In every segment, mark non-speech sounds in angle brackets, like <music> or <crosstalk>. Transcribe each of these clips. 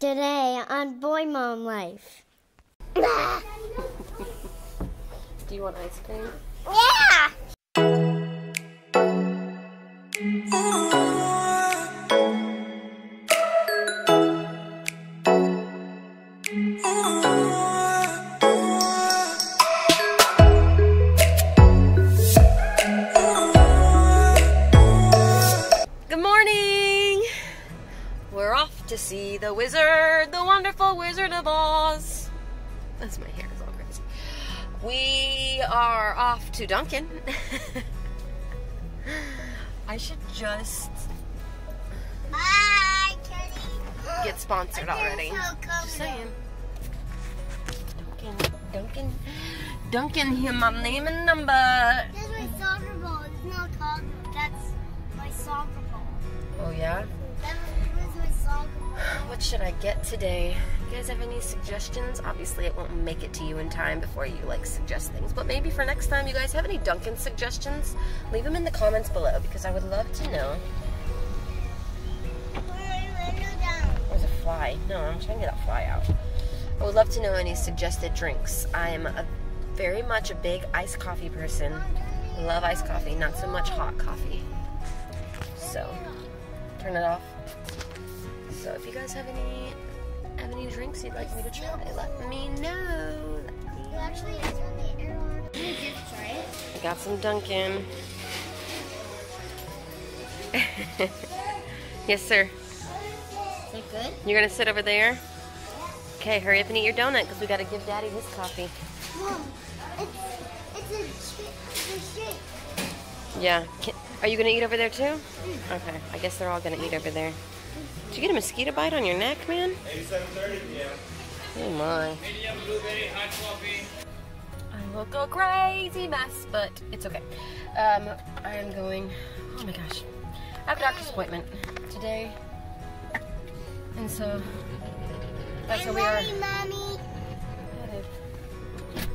Today on Boy Mom Life. <laughs> Do you want ice cream? Yeah! Good morning! We're off to see the wizard, Wizard. That's my hair is all crazy. We are off to Dunkin'. <laughs> I should just Bye, Kenny. get sponsored already. so Just saying. Dunkin', Dunkin', Dunkin', hear my name and number. That's my soccer ball. It's not called. That's my soccer ball. Oh yeah? What should I get today? You guys have any suggestions? Obviously, it won't make it to you in time before you like suggest things, but maybe for next time, you guys have any Dunkin' suggestions? Leave them in the comments below because I would love to know. There's a fly. No, I'm trying to get that fly out. I would love to know any suggested drinks. I am a very much a big iced coffee person. Love iced coffee, not so much hot coffee. So, turn it off. So, if you guys have any have any drinks you'd like me to try, let me know. You actually turn the air on. Can we just try it? I got some Dunkin'. <laughs> yes, sir. Is it good? You're gonna sit over there. Okay, hurry up and eat your donut because we gotta give Daddy his coffee. Mom, it's it's a. It's a shake. Yeah. Can, are you gonna eat over there too? Okay. I guess they're all gonna eat over there. Did you get a mosquito bite on your neck, man? 8730, yeah. Oh my. Medium blueberry hot coffee. I look a crazy mess, but it's okay. Um, I am going. Oh my gosh. I have a doctor's appointment today, and so that's where I'm we are ready, mommy.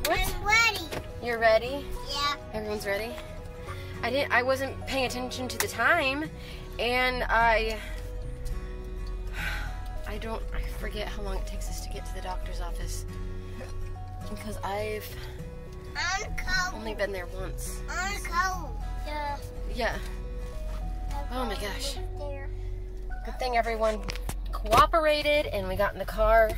What? I'm ready. You're ready? Yeah. Everyone's ready? I didn't I wasn't paying attention to the time and I I don't I forget how long it takes us to get to the doctor's office. Because I've I'm cold. only been there once. I'm cold. Yeah. Yeah. Oh my gosh. Good thing everyone cooperated and we got in the car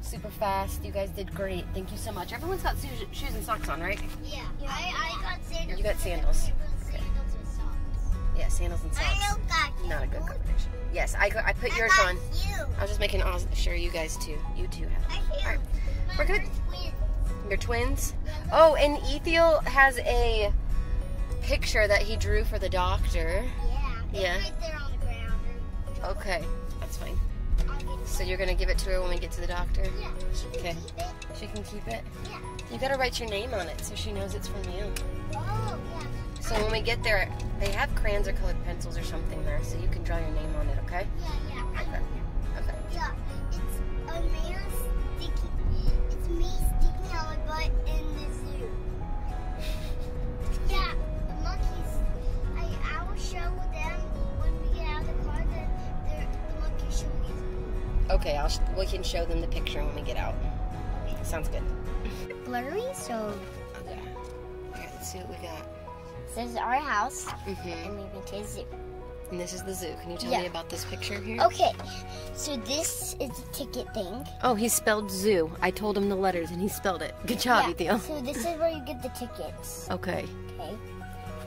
super fast. You guys did great. Thank you so much. Everyone's got shoes, shoes and socks on, right? Yeah. I, I got sandals. You got sandals. Sandals and socks. Yeah, sandals and socks. I know got Not a good combination. Yes, I, I put I yours got on. You. I was just making sure you guys too. You two have. Hear. Alright, we're good. Twins. You're twins. Oh, and Ethiel has a picture that he drew for the doctor. Yeah. Yeah. right there on the ground. Okay, that's fine. I'll get it. So you're gonna give it to her when we get to the doctor. Yeah. She can Okay. keep it. She can keep it. Yeah. You gotta write your name on it so she knows it's from you. Oh, yeah. So when we get there, they have crayons or colored pencils or something there, so you can draw your name on it. Okay? Yeah, yeah. Okay. Okay, I'll sh- we can show them the picture when we get out. Sounds good. Blurry, so Okay. Alright, let's see what we got. this is our house, Mm-hmm. and we went to the zoo. And this is the zoo. Can you tell Yeah. me about this picture here? Okay, so this is the ticket thing. Oh, he spelled zoo. I told him the letters and he spelled it. Good job, yeah, Ethiel. so this is where you get the tickets. Okay. Okay.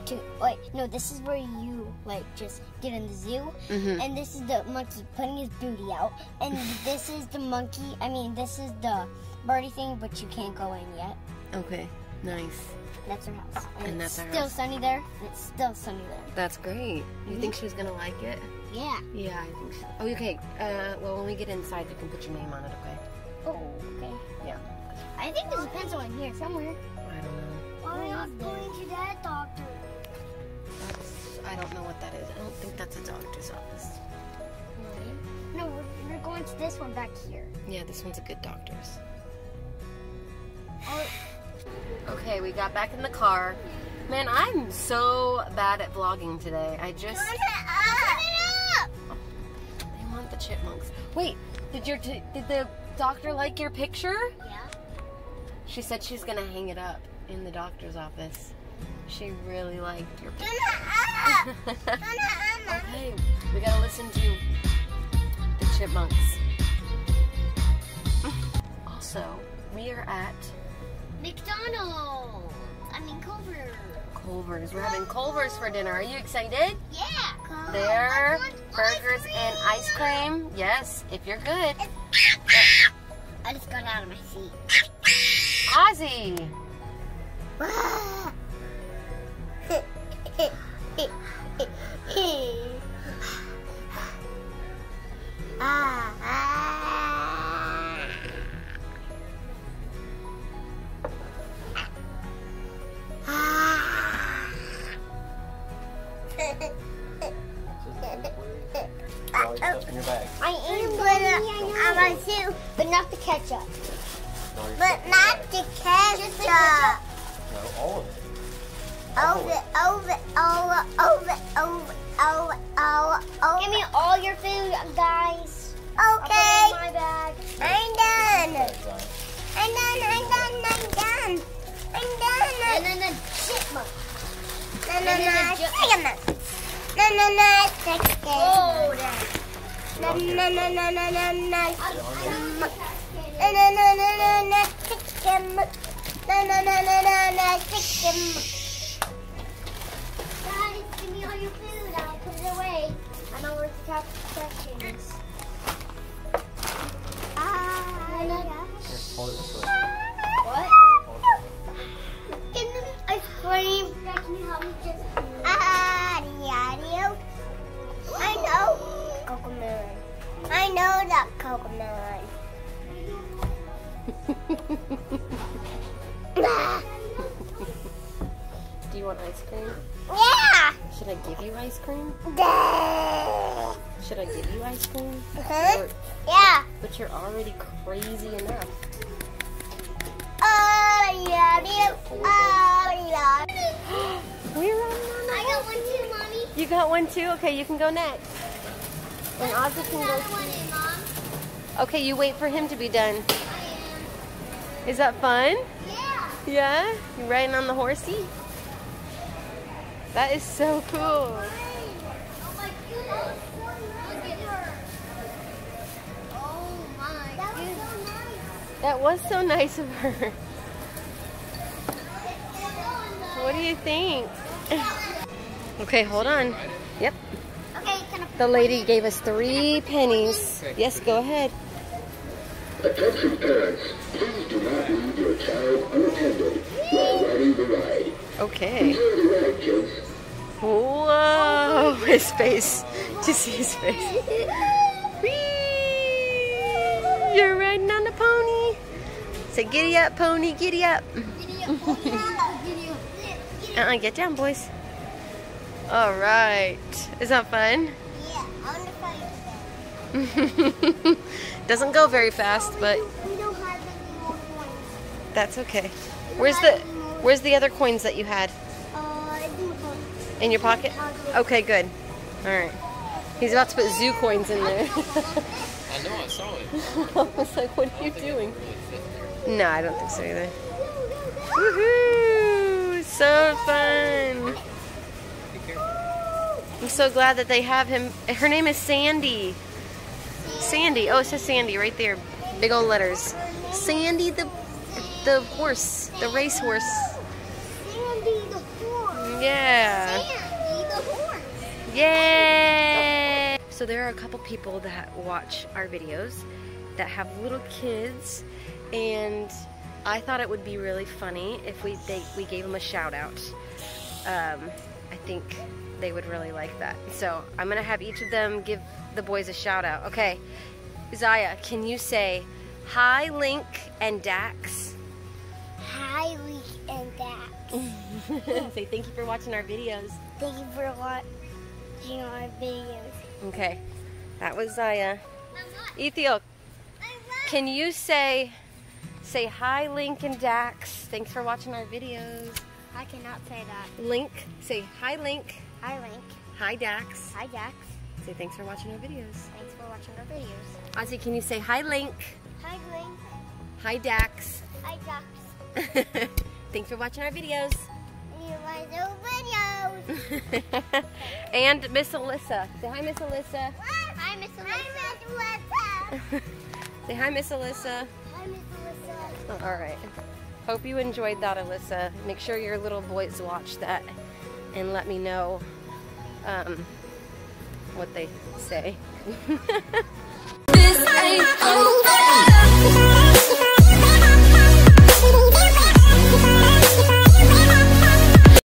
To wait, no, this is where you like just get in the zoo, Mhm. and this is the monkey putting his booty out, and <sighs> this is the monkey. I mean, this is the birdie thing, but you can't go in yet. Okay. Nice. That's our house, and, And it's that's our still house. sunny there. It's still sunny there. That's great. You think she's gonna like it? Yeah. Yeah, I think so. Oh, okay. Uh, well, when we get inside, you can put your name on it. Okay. Oh, okay. Yeah. I think there's a pencil in here somewhere. I don't know. Why are not going to that doctor? I don't know what that is. I don't think that's a doctor's office. No, we're, we're going to this one back here. Yeah, this one's a good doctor's. Oh, Okay, we got back in the car. Man, I'm so bad at vlogging today. I just. turn it up! They want the chipmunks. Wait, Did your did the doctor like your picture? Yeah. She said she's gonna hang it up in the doctor's office. She really liked your picture. Gonna up. Gonna up. okay, we gotta listen to the chipmunks. <laughs> Also, we are at McDonald's. I mean Culver's. Culver's. We're having Culver's for dinner. Are you excited? Yeah. There, burgers and ice cream. Yes, if you're good. I just got out of my seat. Ozzy. I am gonna my soup, but not the ketchup. Your But stuff in your not the ketchup. No, all of it. Over, over, over, over, over, over, over, over. Give me all your food, guys. Okay. my bag. I'm done. Bags on it. I'm done. I'm done. I'm done. I'm done. And then the chipmunk. No, no, no, chipmunk. No, no, no, chicken. Oh, no, no, no, no, no, no, no, chipmunk. No, no, no, no, no, no, chicken. No, no, no, no, no, no, chicken. Know where the top section. Here, hold it this way. What? Hold it. Give ice cream. Can you help me just? Adios. I know. Cocomelon. I know that cocomelon. <laughs> Do you want ice cream? Yeah. Should I give you ice cream? Duh. Should I give you ice cream? Uh-huh. Or- Yeah. but you're already crazy enough. Adios. <gasps> Adios. We're on I got one too, mommy. You got one too? Okay, you can go next. And Ozzy can go. one in, mom. Okay, you wait for him to be done. I Is that fun? Yeah. Yeah? You riding on the horsey? That is so cool. That was so nice of her. What do you think? Okay, hold on. Yep. Okay, The lady gave us three pennies. Yes, go ahead. Attention parents, please do not leave your child unattended while riding the ride. Okay. Enjoy the ride, kids. Whoa, <laughs> his face. You see his face? Whee! You're riding on a pony. Say, giddy up, pony, giddy up. Uh-uh, get down, boys. All right. Is that fun? Yeah, I want to fight <laughs> Doesn't go very fast, but them. We don't have any more coins. that's okay. Where's the Where's the other coins that you had Uh, in the in your pocket? Okay, good. All right. He's about to put zoo coins in there. I know, I saw it. <laughs> I was like, what are you doing? No, I don't think so either. Woohoo! So fun. I'm so glad that they have him. Her name is Sandy. Sandy. Oh, it says Sandy right there. Big old letters. Sandy the the horse, the race horse. Sandy the horse. Yeah. Sandy the horse. Yay! So there are a couple people that watch our videos that have little kids, and I thought it would be really funny if we they, we gave them a shout out. Um, I think they would really like that. So I'm gonna have each of them give the boys a shout out. Okay, Zaya, can you say hi, Link and Dax? <laughs> say thank you for watching our videos. Thank you for watching our videos. Okay, that was Zaya. Ethiel, Can you say say hi Link and Dax? Thanks for watching our videos. I cannot say that. Link, say hi Link. Hi, Link. Hi Dax. Hi, Dax. Say thanks for watching our videos. Thanks for watching our videos. Ozzy, can you say hi, Link? Hi, Glenn. Hi, Dax. Hi, Ducks. <laughs> thanks for watching our videos. You my new videos. <laughs> and Miss Alyssa. Say hi, Miss Alyssa. Hi, Miss Alyssa. Hi, Miss Alyssa. Say hi, Miss Alyssa. Hi, Miss Alyssa. All right. Hope you enjoyed that, Alyssa. Make sure your little boys watch that and let me know um, what they say. <laughs> This ain't over.